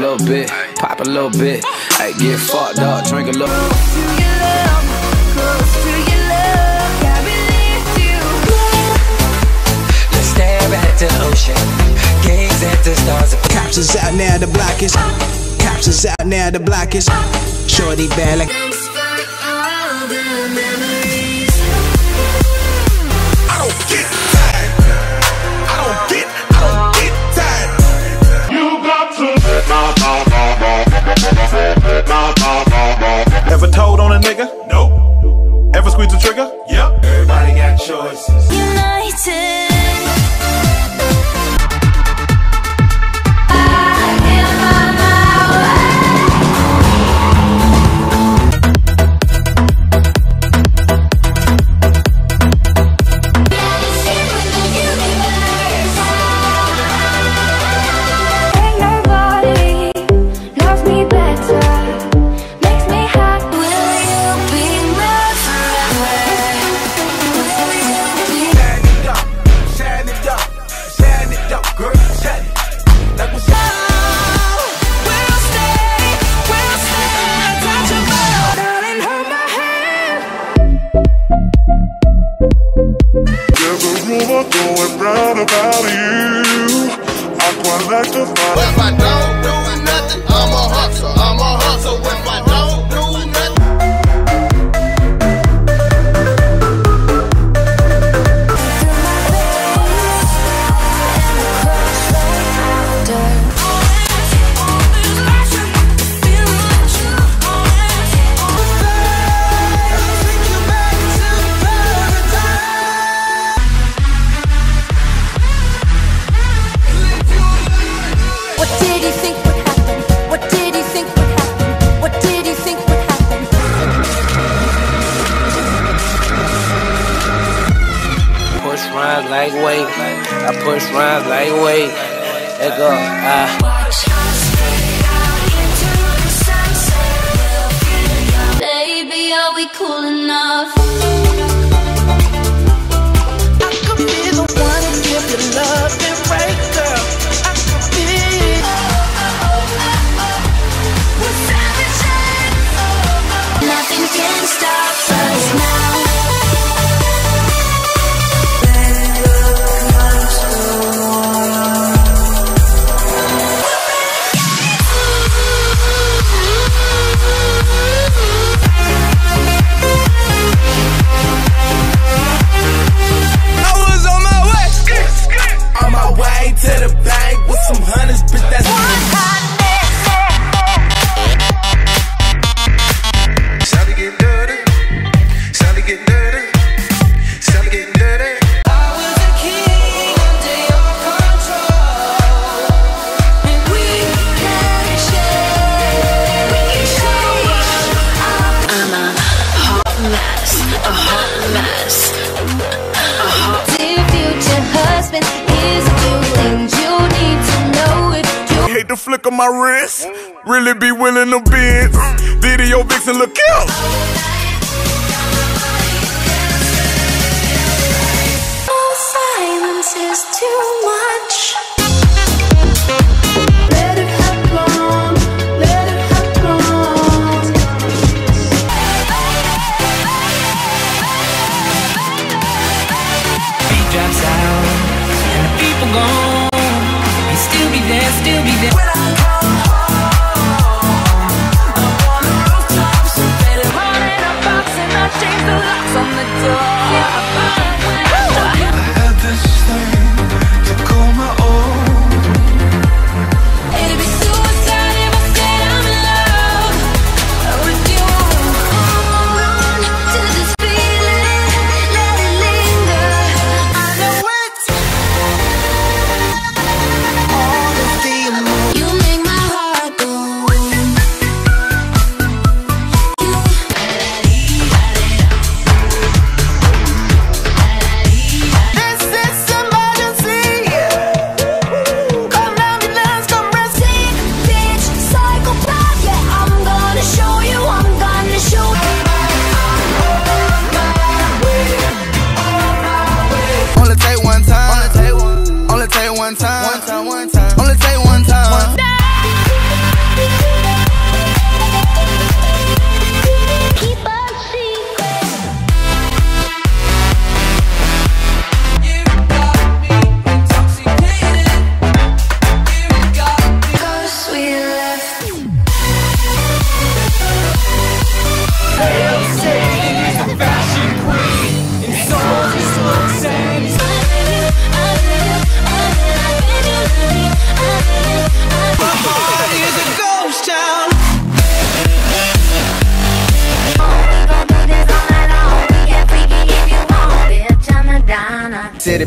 little bit, pop a little bit. I get fucked up, drink a little. Close to your love, close to your love, I believe you. Let's stare at the ocean, gaze at the stars. Out now, the block is. Cops out now, the block is. Shorty bad. never going round about you. I quite like to find. What if I don't do it? I push rhymes lightweight. Let go. Ah. my wrist. Really be willing to bend. Video vixen, look out. All silence is too much.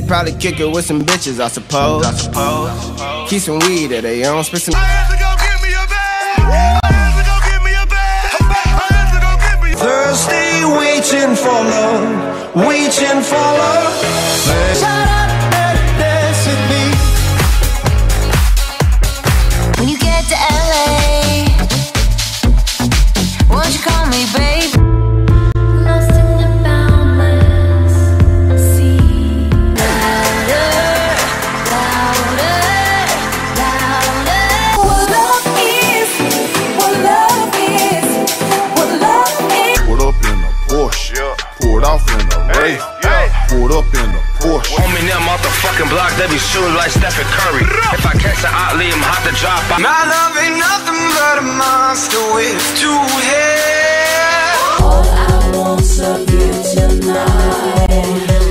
Said probably kick it with some bitches, I suppose. I suppose. Keep some weed that they own, spend some. Thirsty, waiting for love, waiting for love. Shut up off in a Wraith, pulled up in a Porsche. Homie, them off the fucking block, they be shooting like Stephen Curry. If I catch a out, I'm hot to drop. I- My love ain't nothing but a monster with two heads. All I want's of you tonight.